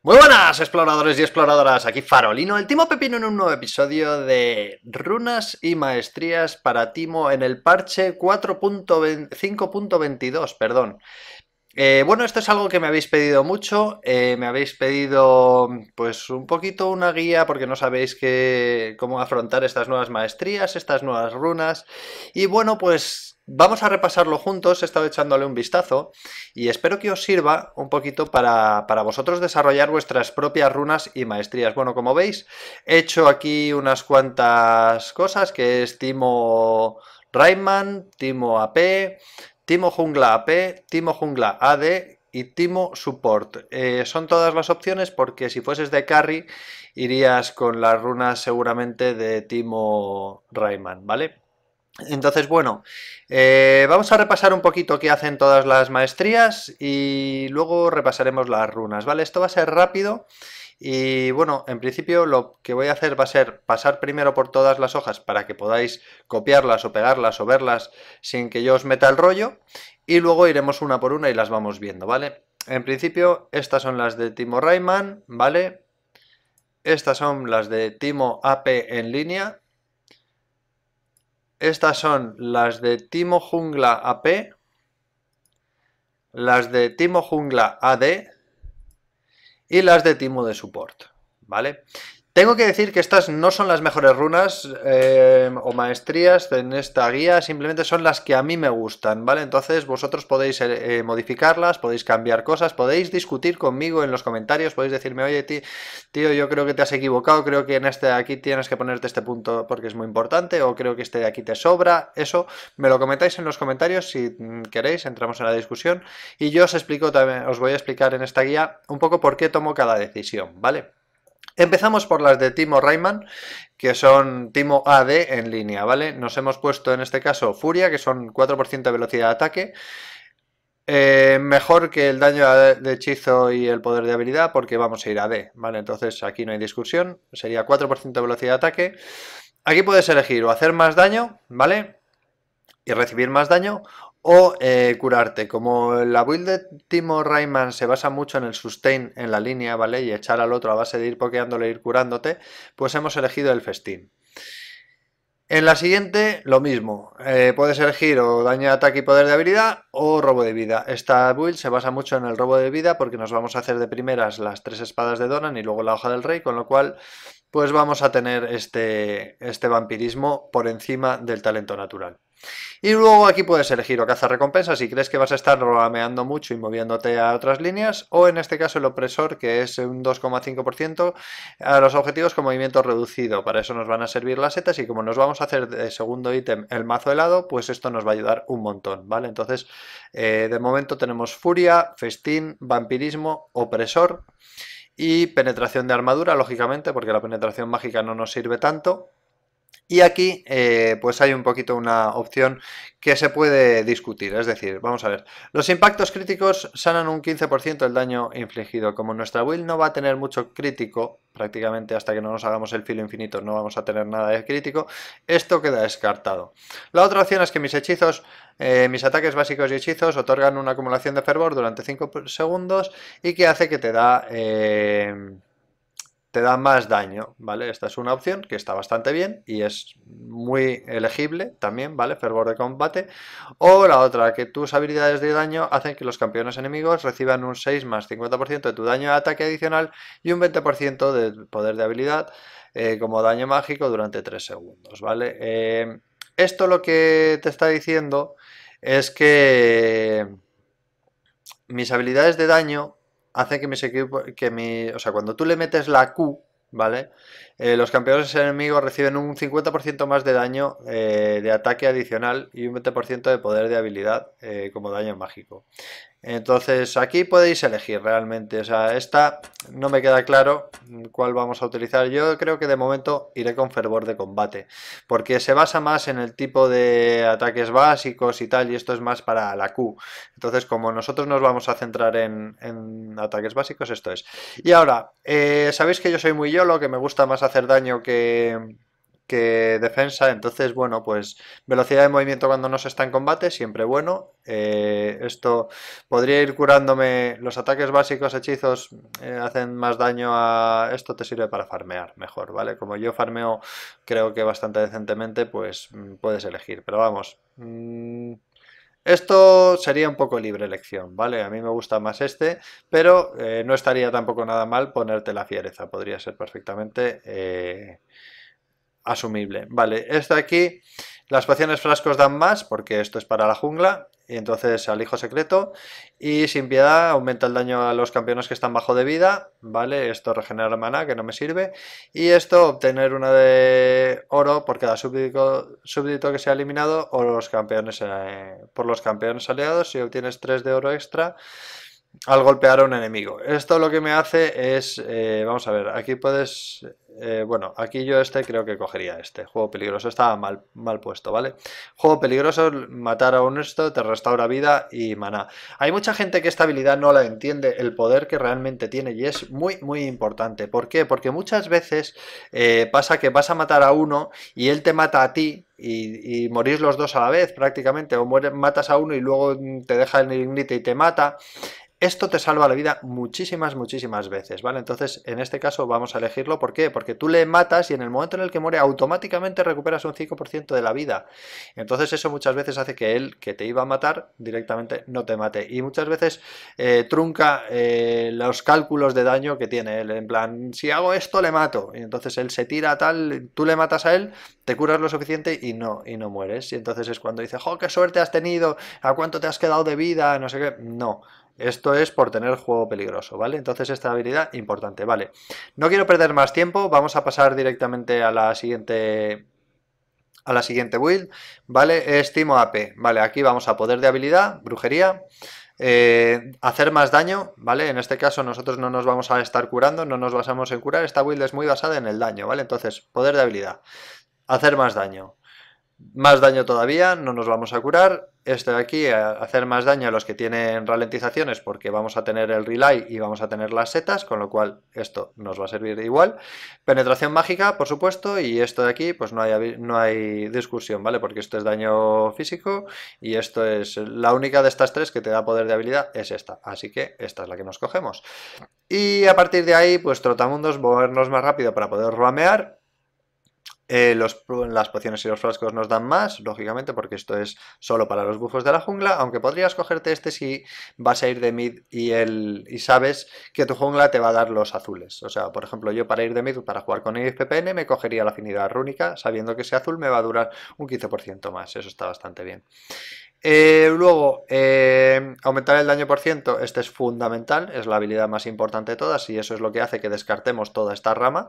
Muy buenas exploradores y exploradoras, aquí Farolino, el Timo Pepino en un nuevo episodio de Runas y Maestrías para Timo en el parche 4.5.22, perdón. Eh, bueno, esto es algo que me habéis pedido mucho, eh, me habéis pedido pues un poquito una guía porque no sabéis cómo afrontar estas nuevas maestrías, estas nuevas runas. Y bueno pues Vamos a repasarlo juntos, he estado echándole un vistazo y espero que os sirva un poquito para, vosotros desarrollar vuestras propias runas y maestrías. Bueno, como veis, he hecho aquí unas cuantas cosas, que es Timo Rayman, Timo AP, Timo Jungla AP, Timo Jungla AD y Timo Support. Eh, son todas las opciones porque si fueses de carry irías con las runas seguramente de Timo Rayman, ¿vale? Entonces, bueno, eh, vamos a repasar un poquito qué hacen todas las maestrías y luego repasaremos las runas, ¿vale? Esto va a ser rápido y bueno, en principio lo que voy a hacer va a ser pasar primero por todas las hojas para que podáis copiarlas o pegarlas o verlas sin que yo os meta el rollo y luego iremos una por una y las vamos viendo, ¿vale? En principio estas son las de Timo Rayman, ¿vale? Estas son las de Timo AP en línea, estas son las de Timo Jungla AP, las de Timo Jungla AD y las de Timo de Support, ¿vale? Tengo que decir que estas no son las mejores runas eh, o maestrías en esta guía, simplemente son las que a mí me gustan, ¿vale? Entonces vosotros podéis eh, modificarlas, podéis cambiar cosas, podéis discutir conmigo en los comentarios, podéis decirme, oye tío, yo creo que te has equivocado, creo que en este aquí tienes que ponerte este punto porque es muy importante, o creo que este de aquí te sobra, eso me lo comentáis en los comentarios si mm, queréis, entramos en la discusión, y yo os explico también, os voy a explicar en esta guía un poco por qué tomo cada decisión, ¿vale? Empezamos por las de Timo Rayman, que son Timo AD en línea, ¿vale? Nos hemos puesto en este caso Furia, que son 4% de velocidad de ataque. Eh, mejor que el daño de hechizo y el poder de habilidad, porque vamos a ir a D, ¿vale? Entonces aquí no hay discusión, sería 4% de velocidad de ataque. Aquí puedes elegir o hacer más daño, ¿vale? Y recibir más daño, o eh, curarte. Como la build de Timo Rayman se basa mucho en el sustain en la línea, ¿vale? Y echar al otro a base de ir pokeándole ir curándote, pues hemos elegido el festín. En la siguiente, lo mismo. Eh, puedes elegir o daño de ataque y poder de habilidad o robo de vida. Esta build se basa mucho en el robo de vida porque nos vamos a hacer de primeras las tres espadas de Donan y luego la hoja del rey, con lo cual pues vamos a tener este, este vampirismo por encima del talento natural. Y luego aquí puedes elegir o cazar recompensas si crees que vas a estar roameando mucho y moviéndote a otras líneas, o en este caso el opresor, que es un 2,5% a los objetivos con movimiento reducido. Para eso nos van a servir las setas y como nos vamos a hacer de segundo ítem el mazo helado, pues esto nos va a ayudar un montón, ¿vale? Entonces, eh, de momento tenemos furia, festín, vampirismo, opresor y penetración de armadura, lógicamente, porque la penetración mágica no nos sirve tanto. Y aquí eh, pues hay un poquito una opción que se puede discutir, es decir, vamos a ver, los impactos críticos sanan un 15% del daño infligido, como nuestra build no va a tener mucho crítico, prácticamente hasta que no nos hagamos el filo infinito no vamos a tener nada de crítico, esto queda descartado. La otra opción es que mis hechizos, eh, mis ataques básicos y hechizos otorgan una acumulación de fervor durante 5 segundos y que hace que te da... Eh, da más daño, ¿vale? Esta es una opción que está bastante bien y es muy elegible también, ¿vale? Fervor de combate. O la otra, que tus habilidades de daño hacen que los campeones enemigos reciban un 6 más 50% de tu daño de ataque adicional y un 20% de poder de habilidad eh, como daño mágico durante 3 segundos, ¿vale? Eh, esto lo que te está diciendo es que mis habilidades de daño hace que mis equipos, que mi, o sea, cuando tú le metes la Q, ¿vale? Eh, los campeones enemigos reciben un 50% más de daño eh, de ataque adicional y un 20% de poder de habilidad eh, como daño mágico. Entonces aquí podéis elegir realmente, o sea, esta no me queda claro cuál vamos a utilizar. Yo creo que de momento iré con fervor de combate, porque se basa más en el tipo de ataques básicos y tal, y esto es más para la Q. Entonces como nosotros nos vamos a centrar en, ataques básicos, esto es. Y ahora, eh, sabéis que yo soy muy YOLO, que me gusta más hacer daño que que defensa, entonces bueno, pues velocidad de movimiento cuando no se está en combate, siempre bueno. Eh, esto podría ir curándome los ataques básicos, hechizos, eh, hacen más daño a... Esto te sirve para farmear mejor, ¿vale? Como yo farmeo creo que bastante decentemente, pues mm, puedes elegir, pero vamos... Mm, esto sería un poco libre elección, ¿vale? A mí me gusta más este, pero eh, no estaría tampoco nada mal ponerte la fiereza, podría ser perfectamente asumible. Vale, este aquí, las pociones frascos dan más, porque esto es para la jungla, y entonces al hijo secreto, y sin piedad aumenta el daño a los campeones que están bajo de vida, ¿vale? Esto regenera maná, que no me sirve, y esto obtener una de oro por cada súbdito, súbdito que sea eliminado, o los campeones, eh, por los campeones aliados, si obtienes 3 de oro extra, al golpear a un enemigo. Esto lo que me hace es, eh, vamos a ver, aquí puedes, eh, bueno, aquí yo este creo que cogería este, juego peligroso, estaba mal, mal puesto, ¿vale? Juego peligroso, matar a un esto, te restaura vida y maná. Hay mucha gente que esta habilidad no la entiende, el poder que realmente tiene y es muy, muy importante. ¿Por qué? Porque muchas veces eh, pasa que vas a matar a uno y él te mata a ti y, y, morís los dos a la vez prácticamente, o matas a uno y luego te deja el ignite y te mata. Esto te salva la vida muchísimas, muchísimas veces, ¿vale? Entonces, en este caso vamos a elegirlo. ¿Por qué? Porque tú le matas y en el momento en el que muere automáticamente recuperas un 5% de la vida. Entonces eso muchas veces hace que él, que te iba a matar, directamente no te mate. Y muchas veces eh, trunca eh, los cálculos de daño que tiene él. En plan, si hago esto, le mato. Y entonces él se tira tal, tú le matas a él, te curas lo suficiente y no, y no mueres. Y entonces es cuando dice, ¡jo, qué suerte has tenido! ¿A cuánto te has quedado de vida? No sé qué. No. Esto es por tener juego peligroso, ¿vale? Entonces esta habilidad importante, ¿vale? No quiero perder más tiempo, vamos a pasar directamente a la siguiente a la siguiente build, ¿vale? Estimo AP, ¿vale? Aquí vamos a poder de habilidad, brujería, eh, hacer más daño, ¿vale? En este caso nosotros no nos vamos a estar curando, no nos basamos en curar, esta build es muy basada en el daño, ¿vale? Entonces, poder de habilidad, hacer más daño, más daño todavía, no nos vamos a curar. Este de aquí, hacer más daño a los que tienen ralentizaciones porque vamos a tener el relay y vamos a tener las setas, con lo cual esto nos va a servir igual. Penetración mágica, por supuesto, y esto de aquí pues no hay, no hay discusión, ¿vale? Porque esto es daño físico y esto es la única de estas tres que te da poder de habilidad es esta, así que esta es la que nos cogemos. Y a partir de ahí, pues trotamundos, movernos más rápido para poder ramear eh, las pociones y los frascos nos dan más, lógicamente, porque esto es solo para los bufos de la jungla, aunque podrías cogerte este si vas a ir de mid y, el, y sabes que tu jungla te va a dar los azules. O sea, por ejemplo, yo para ir de mid, para jugar con PPN, me cogería la afinidad rúnica, sabiendo que ese azul me va a durar un 15% más, eso está bastante bien. Eh, luego, eh, aumentar el daño por ciento, este es fundamental, es la habilidad más importante de todas y eso es lo que hace que descartemos toda esta rama.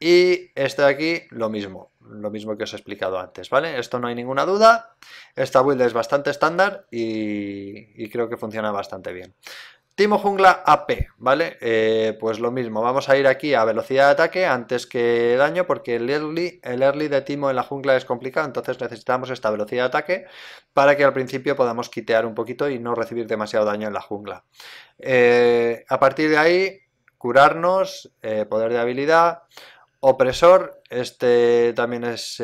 Y este de aquí, lo mismo, lo mismo que os he explicado antes, ¿vale? Esto no hay ninguna duda, esta build es bastante estándar y creo que funciona bastante bien. Timo Jungla AP, ¿vale? Eh, pues lo mismo, vamos a ir aquí a velocidad de ataque antes que daño porque el early, el early de Timo en la jungla es complicado, entonces necesitamos esta velocidad de ataque para que al principio podamos quitear un poquito y no recibir demasiado daño en la jungla. Eh, a partir de ahí, curarnos, eh, poder de habilidad, opresor, este también es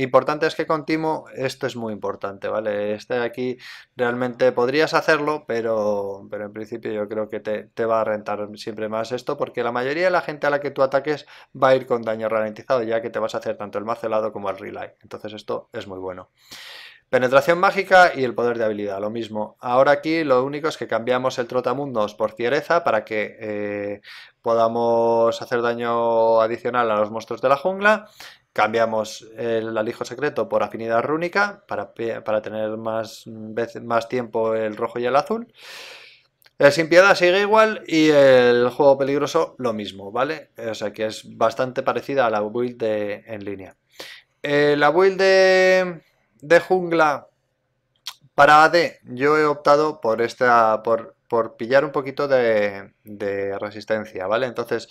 Importante es que con Timo esto es muy importante, ¿vale? Este de aquí realmente podrías hacerlo, pero, pero en principio yo creo que te, va a rentar siempre más esto, porque la mayoría de la gente a la que tú ataques va a ir con daño ralentizado, ya que te vas a hacer tanto el macelado como el relay. Entonces esto es muy bueno. Penetración mágica y el poder de habilidad, lo mismo. Ahora aquí lo único es que cambiamos el trotamundos por fiereza para que eh, podamos hacer daño adicional a los monstruos de la jungla Cambiamos el alijo secreto por afinidad rúnica para, para tener más, más tiempo el rojo y el azul. El sin piedad sigue igual y el juego peligroso lo mismo, ¿vale? O sea que es bastante parecida a la build de, en línea. Eh, la build de, de, jungla para AD yo he optado por esta por, por pillar un poquito de, de resistencia, ¿vale? Entonces,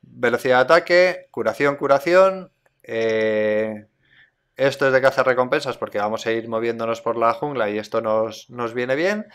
velocidad de ataque, curación, curación, eh, esto es de caza recompensas porque vamos a ir moviéndonos por la jungla y esto nos, viene bien.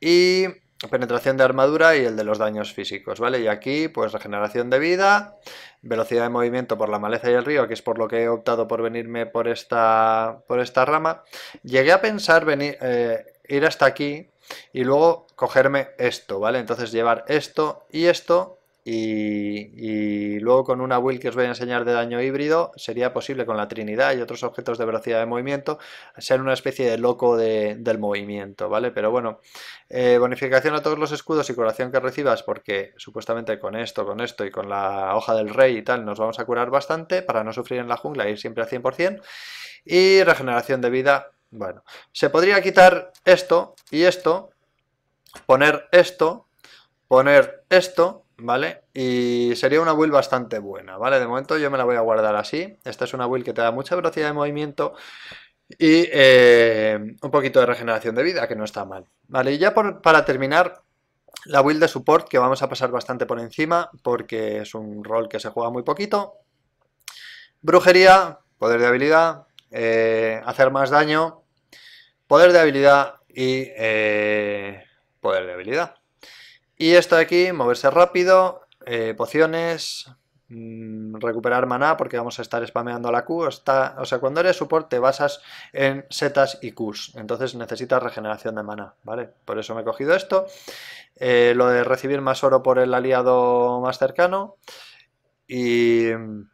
Y penetración de armadura y el de los daños físicos, ¿vale? Y aquí, pues regeneración de vida, velocidad de movimiento por la maleza y el río, que es por lo que he optado por venirme por esta, por esta rama. Llegué a pensar venir, eh, ir hasta aquí y luego cogerme esto, ¿vale? Entonces llevar esto y esto y, luego con una build que os voy a enseñar de daño híbrido sería posible con la Trinidad y otros objetos de velocidad de movimiento ser una especie de loco del movimiento, ¿vale? Pero bueno, eh, bonificación a todos los escudos y curación que recibas porque supuestamente con esto, con esto y con la hoja del rey y tal nos vamos a curar bastante para no sufrir en la jungla e ir siempre al 100% y regeneración de vida, bueno, se podría quitar esto y esto, poner esto, poner esto ¿vale? Y sería una build bastante buena, ¿vale? De momento yo me la voy a guardar así. Esta es una build que te da mucha velocidad de movimiento y eh, un poquito de regeneración de vida, que no está mal. Vale, y ya para terminar, la build de support, que vamos a pasar bastante por encima, porque es un rol que se juega muy poquito. Brujería, poder de habilidad, eh, hacer más daño, poder de habilidad y eh, poder de habilidad. Y esto de aquí, moverse rápido, eh, pociones, mm, recuperar maná porque vamos a estar spameando la Q. O sea, cuando eres support te basas en setas y Qs, entonces necesitas regeneración de maná, ¿vale? Por eso me he cogido esto. Eh, lo de recibir más oro por el aliado más cercano. Y mm,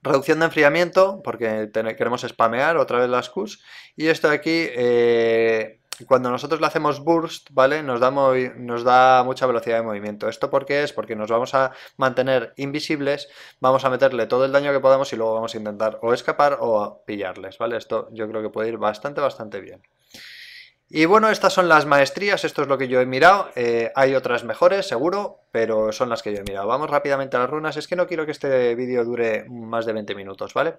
reducción de enfriamiento, porque queremos spamear otra vez las Qs. Y esto de aquí, eh, cuando nosotros le hacemos burst, ¿vale? Nos da, nos da mucha velocidad de movimiento. ¿Esto por qué es? Porque nos vamos a mantener invisibles, vamos a meterle todo el daño que podamos y luego vamos a intentar o escapar o pillarles, ¿vale? Esto yo creo que puede ir bastante, bastante bien. Y bueno, estas son las maestrías, esto es lo que yo he mirado, eh, hay otras mejores seguro, pero son las que yo he mirado. Vamos rápidamente a las runas, es que no quiero que este vídeo dure más de 20 minutos, ¿vale?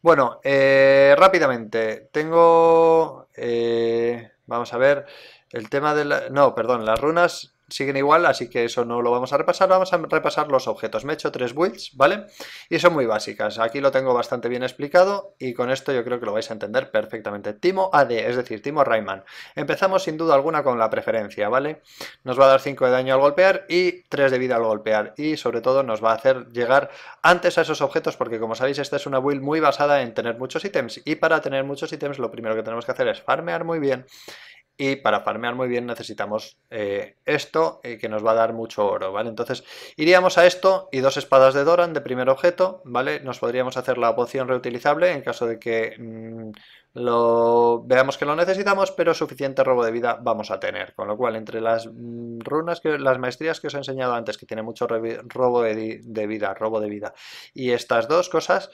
Bueno, eh, rápidamente, tengo... Eh, Vamos a ver el tema de la... No, perdón, las runas siguen igual, así que eso no lo vamos a repasar. Vamos a repasar los objetos. Me he hecho tres builds, ¿vale? Y son muy básicas. Aquí lo tengo bastante bien explicado y con esto yo creo que lo vais a entender perfectamente. Timo AD, es decir, Timo Rayman. Empezamos sin duda alguna con la preferencia, ¿vale? Nos va a dar 5 de daño al golpear y 3 de vida al golpear. Y sobre todo nos va a hacer llegar antes a esos objetos porque como sabéis esta es una build muy basada en tener muchos ítems. Y para tener muchos ítems lo primero que tenemos que hacer es farmear muy bien y para farmear muy bien necesitamos eh, esto eh, que nos va a dar mucho oro, ¿vale? Entonces iríamos a esto y dos espadas de Doran de primer objeto, ¿vale? Nos podríamos hacer la poción reutilizable en caso de que mm, lo veamos que lo necesitamos, pero suficiente robo de vida vamos a tener, con lo cual entre las mm, runas, que las maestrías que os he enseñado antes, que tiene mucho robo de vida, robo de vida, y estas dos cosas,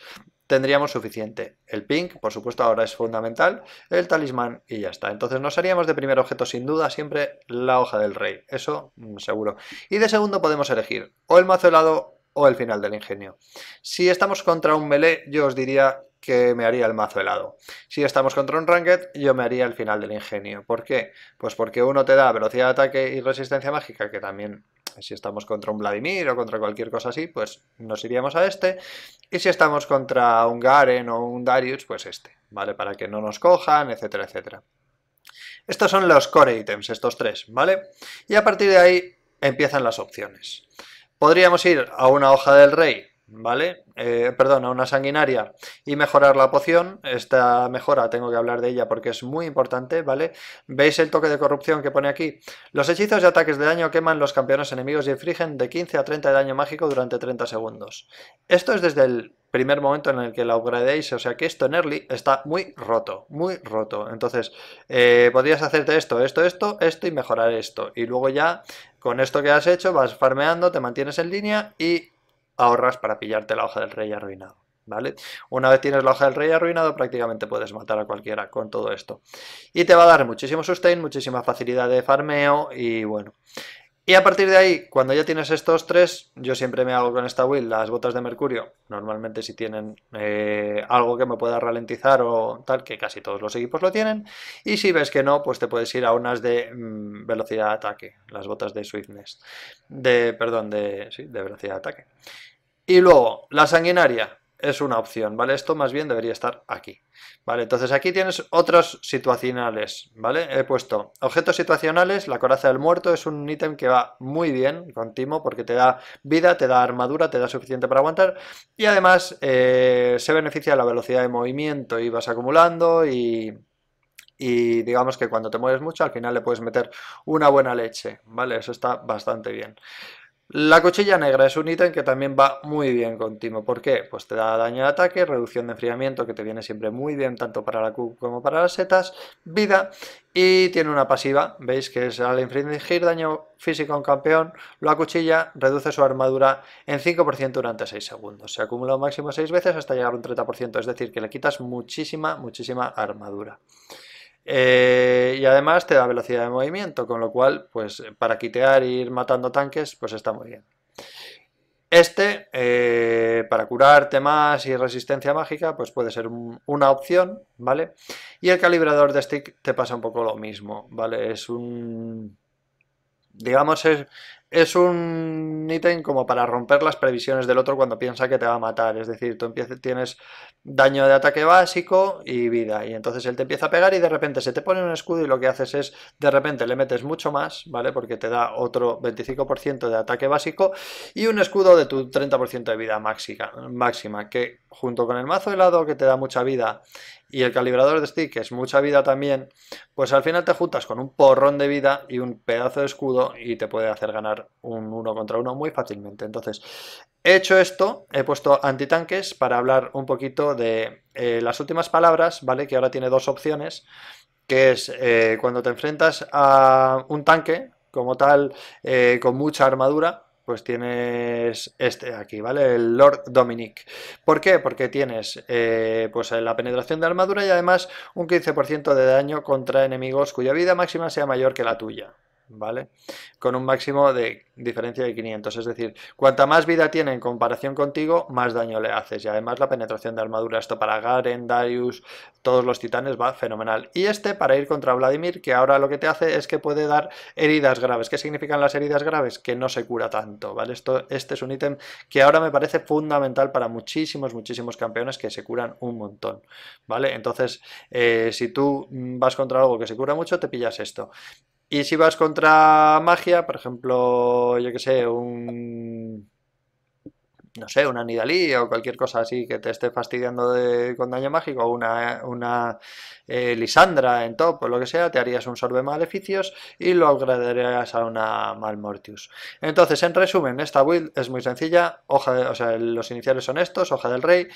tendríamos suficiente. El pink, por supuesto, ahora es fundamental, el talismán y ya está. Entonces nos haríamos de primer objeto sin duda siempre la hoja del rey, eso mm, seguro. Y de segundo podemos elegir o el mazo helado o el final del ingenio. Si estamos contra un melee, yo os diría que me haría el mazo helado. Si estamos contra un ranked, yo me haría el final del ingenio. ¿Por qué? Pues porque uno te da velocidad de ataque y resistencia mágica, que también si estamos contra un Vladimir o contra cualquier cosa así, pues nos iríamos a este. Y si estamos contra un Garen o un Darius, pues este, ¿vale? Para que no nos cojan, etcétera, etcétera. Estos son los core items, estos tres, ¿vale? Y a partir de ahí empiezan las opciones. Podríamos ir a una hoja del rey, ¿vale? Eh, perdón, a una sanguinaria y mejorar la poción. Esta mejora tengo que hablar de ella porque es muy importante, ¿vale? ¿Veis el toque de corrupción que pone aquí? Los hechizos y ataques de daño queman los campeones enemigos y infligen de 15 a 30 de daño mágico durante 30 segundos. Esto es desde el primer momento en el que la upgradeéis, o sea que esto en early está muy roto, muy roto. Entonces, eh, podrías hacerte esto, esto, esto, esto y mejorar esto. Y luego ya, con esto que has hecho, vas farmeando, te mantienes en línea y ahorras para pillarte la hoja del rey arruinado. ¿Vale? Una vez tienes la hoja del rey arruinado, prácticamente puedes matar a cualquiera con todo esto. Y te va a dar muchísimo sustain, muchísima facilidad de farmeo y bueno. Y a partir de ahí, cuando ya tienes estos tres, yo siempre me hago con esta build las botas de mercurio. Normalmente si tienen eh, algo que me pueda ralentizar o tal, que casi todos los equipos lo tienen. Y si ves que no, pues te puedes ir a unas de mm, velocidad de ataque, las botas de swiftness. De, perdón, de, sí, de velocidad de ataque. Y luego, la sanguinaria. Es una opción, ¿vale? Esto más bien debería estar aquí, ¿vale? Entonces aquí tienes otros situacionales, ¿vale? He puesto objetos situacionales, la coraza del muerto es un ítem que va muy bien con Timo porque te da vida, te da armadura, te da suficiente para aguantar y además eh, se beneficia de la velocidad de movimiento y vas acumulando y y digamos que cuando te mueves mucho al final le puedes meter una buena leche, ¿vale? Eso está bastante bien. La cuchilla negra es un ítem que también va muy bien con Timo. ¿Por qué? Pues te da daño de ataque, reducción de enfriamiento que te viene siempre muy bien tanto para la Q como para las setas, vida y tiene una pasiva, veis que es al infringir daño físico a un campeón, la cuchilla reduce su armadura en 5% durante 6 segundos. Se acumula un máximo 6 veces hasta llegar a un 30%, es decir, que le quitas muchísima, muchísima armadura. Eh, y además te da velocidad de movimiento, con lo cual, pues para quitear e ir matando tanques, pues está muy bien. Este, eh, para curarte más y resistencia mágica, pues puede ser una opción, ¿vale? Y el calibrador de stick te pasa un poco lo mismo, ¿vale? Es un... Digamos, es, es un ítem como para romper las previsiones del otro cuando piensa que te va a matar. Es decir, tú tienes daño de ataque básico y vida. Y entonces él te empieza a pegar y de repente se te pone un escudo y lo que haces es, de repente le metes mucho más, ¿vale? Porque te da otro 25% de ataque básico y un escudo de tu 30% de vida máxima, máxima, que junto con el mazo helado que te da mucha vida y el calibrador de stick, que es mucha vida también, pues al final te juntas con un porrón de vida y un pedazo de escudo y te puede hacer ganar un uno contra uno muy fácilmente. Entonces, he hecho esto, he puesto antitanques para hablar un poquito de eh, las últimas palabras, ¿vale? Que ahora tiene dos opciones, que es eh, cuando te enfrentas a un tanque, como tal, eh, con mucha armadura, pues tienes este aquí, ¿vale? El Lord Dominic. ¿Por qué? Porque tienes eh, pues la penetración de armadura y además un 15% de daño contra enemigos cuya vida máxima sea mayor que la tuya. ¿Vale? Con un máximo de diferencia de 500, es decir, cuanta más vida tiene en comparación contigo, más daño le haces, y además la penetración de armadura, esto para Garen, Darius, todos los titanes va fenomenal. Y este para ir contra Vladimir, que ahora lo que te hace es que puede dar heridas graves. ¿Qué significan las heridas graves? Que no se cura tanto, ¿vale? Esto, este es un ítem que ahora me parece fundamental para muchísimos, muchísimos campeones que se curan un montón, ¿vale? Entonces, eh, si tú vas contra algo que se cura mucho, te pillas esto. Y si vas contra magia, por ejemplo, yo que sé, un... No sé, una Nidalí o cualquier cosa así que te esté fastidiando con daño mágico, una, una eh, Lisandra en top o lo que sea, te harías un sorbe maleficios y lo upgradearías a una Malmortius. Entonces, en resumen, esta build es muy sencilla, hoja o sea, los iniciales son estos, hoja del rey,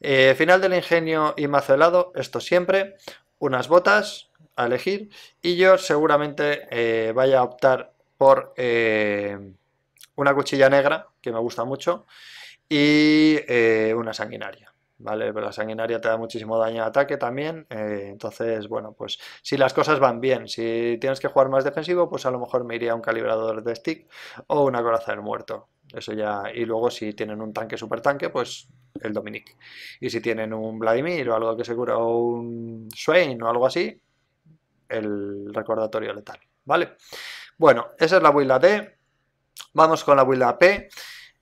eh, final del ingenio y mazo helado, esto siempre, unas botas, a elegir y yo seguramente eh, vaya a optar por eh, una cuchilla negra, que me gusta mucho, y eh, una sanguinaria. ¿Vale? la sanguinaria te da muchísimo daño de ataque también, entonces, bueno, pues si las cosas van bien, si tienes que jugar más defensivo, pues a lo mejor me iría un calibrador de stick o una coraza del muerto. Eso ya, y luego si tienen un tanque super tanque, pues el Dominic. Y si tienen un Vladimir o algo que se cura, o un Swain o algo así, el recordatorio letal, ¿vale? Bueno, esa es la build D. Vamos con la build P.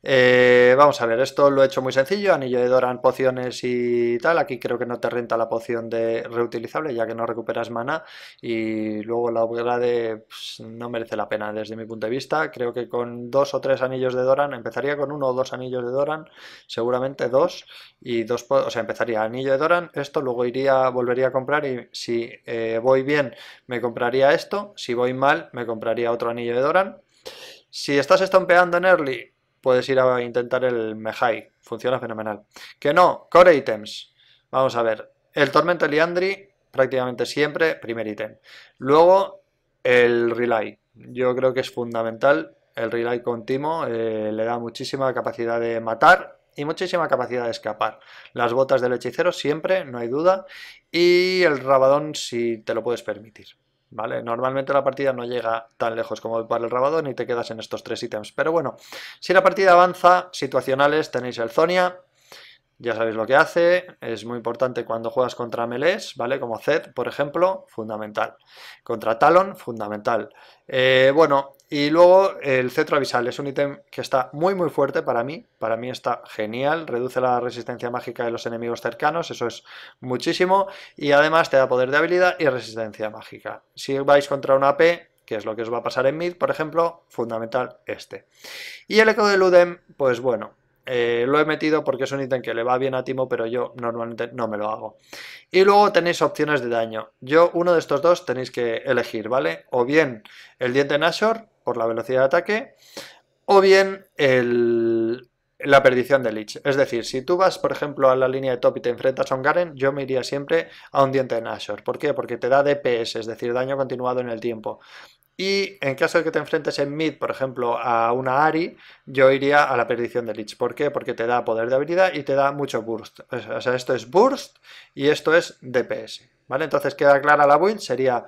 Eh, vamos a ver, esto lo he hecho muy sencillo, anillo de Doran, pociones y tal, aquí creo que no te renta la poción de reutilizable ya que no recuperas mana. Y luego la upgrade pues, no merece la pena desde mi punto de vista, creo que con dos o tres anillos de Doran, empezaría con uno o dos anillos de Doran, seguramente dos. Y dos, o sea, empezaría anillo de Doran, esto luego iría, volvería a comprar y si eh, voy bien me compraría esto, si voy mal me compraría otro anillo de Doran. Si estás estompeando en early, puedes ir a intentar el Mejai, funciona fenomenal. Que no, core items. Vamos a ver, el Tormento Liandri prácticamente siempre primer ítem. Luego el Relay, yo creo que es fundamental el Relay continuo, eh, le da muchísima capacidad de matar y muchísima capacidad de escapar. Las botas del hechicero siempre, no hay duda, y el Rabadón si te lo puedes permitir. ¿Vale? Normalmente la partida no llega tan lejos como para el Rabadón y te quedas en estos tres ítems. Pero bueno, si la partida avanza, situacionales, tenéis el Zonia, ya sabéis lo que hace, es muy importante cuando juegas contra melees, ¿vale? Como Zed, por ejemplo, fundamental. Contra Talon, fundamental. Eh, bueno, Y luego el cetro avisal es un ítem que está muy muy fuerte para mí, para mí está genial, reduce la resistencia mágica de los enemigos cercanos, eso es muchísimo, y además te da poder de habilidad y resistencia mágica. Si vais contra una AP, que es lo que os va a pasar en mid, por ejemplo, fundamental este. Y el eco de Ludem, pues bueno, eh, lo he metido porque es un ítem que le va bien a Timo, pero yo normalmente no me lo hago. Y luego tenéis opciones de daño. Yo, uno de estos dos tenéis que elegir, ¿vale? O bien el diente Nashor, por la velocidad de ataque, o bien la perdición de Lich. Es decir, si tú vas, por ejemplo, a la línea de top y te enfrentas a un Garen, yo me iría siempre a un diente de Nashor. ¿Por qué? Porque te da DPS, es decir, daño continuado en el tiempo. Y en caso de que te enfrentes en mid, por ejemplo, a una Ari, yo iría a la perdición de Lich. ¿Por qué? Porque te da poder de habilidad y te da mucho burst. O sea, esto es burst y esto es DPS. ¿Vale? Entonces queda clara la build. Sería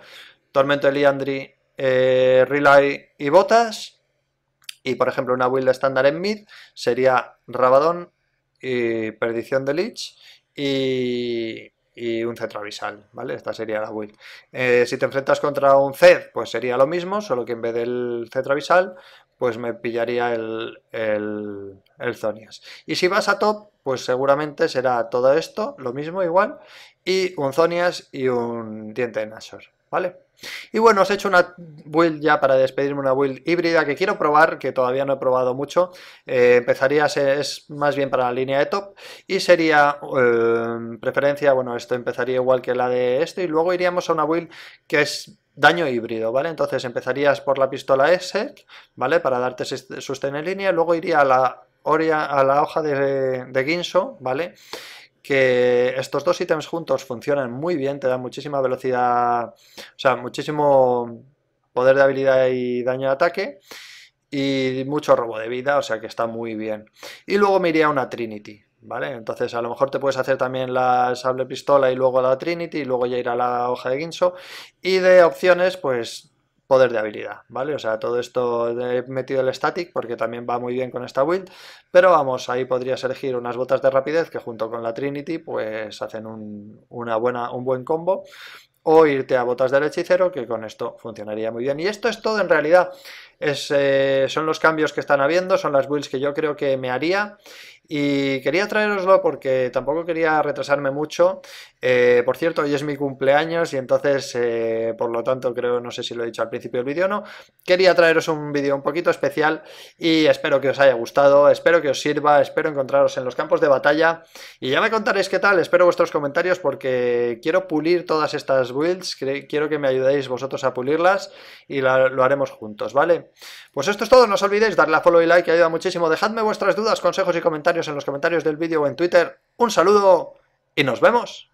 Tormento de Liandry, eh, Relay y Botas. Y por ejemplo, una build estándar en mid sería Rabadón y Perdición de Lich. Y, y un Cetravisal, ¿vale? Esta sería la build. Eh, si te enfrentas contra un Zed, pues sería lo mismo, solo que en vez del Cetravisal, pues me pillaría el, el, el Zonias. Y si vas a top, pues seguramente será todo esto, lo mismo igual, y un Zonias y un Diente de Nashor, ¿vale? Y bueno, os he hecho una build ya para despedirme, una build híbrida que quiero probar, que todavía no he probado mucho. Eh, empezaría, es más bien para la línea de top y sería eh, preferencia, bueno, esto empezaría igual que la de este y luego iríamos a una build que es daño híbrido, ¿vale? Entonces empezarías por la pistola S, ¿vale? Para darte sostén en línea, luego iría a la, a la hoja de, de ¿vale? Que estos dos ítems juntos funcionan muy bien, te dan muchísima velocidad, o sea, muchísimo poder de habilidad y daño de ataque y mucho robo de vida, o sea que está muy bien. Y luego me iría a una Trinity, ¿vale? Entonces a lo mejor te puedes hacer también la sable pistola y luego la Trinity y luego ya ir a la hoja de Ginso. Y de opciones, pues poder de habilidad, ¿vale? O sea, todo esto he metido el static porque también va muy bien con esta build, pero vamos, ahí podrías elegir unas botas de rapidez que junto con la Trinity pues hacen un, una buena, un buen combo o irte a botas del hechicero que con esto funcionaría muy bien. Y esto es todo en realidad, es, eh, son los cambios que están habiendo, son las builds que yo creo que me haría y quería traeroslo porque tampoco quería retrasarme mucho. Eh, por cierto, hoy es mi cumpleaños y entonces, eh, por lo tanto, creo, no sé si lo he dicho al principio del vídeo o no, quería traeros un vídeo un poquito especial y espero que os haya gustado, espero que os sirva, espero encontraros en los campos de batalla y ya me contaréis qué tal, espero vuestros comentarios porque quiero pulir todas estas builds, quiero que me ayudéis vosotros a pulirlas y lo haremos juntos, ¿vale? Pues esto es todo, no os olvidéis darle a follow y like, que ayuda muchísimo, dejadme vuestras dudas, consejos y en los comentarios del vídeo o en Twitter. Un saludo y nos vemos.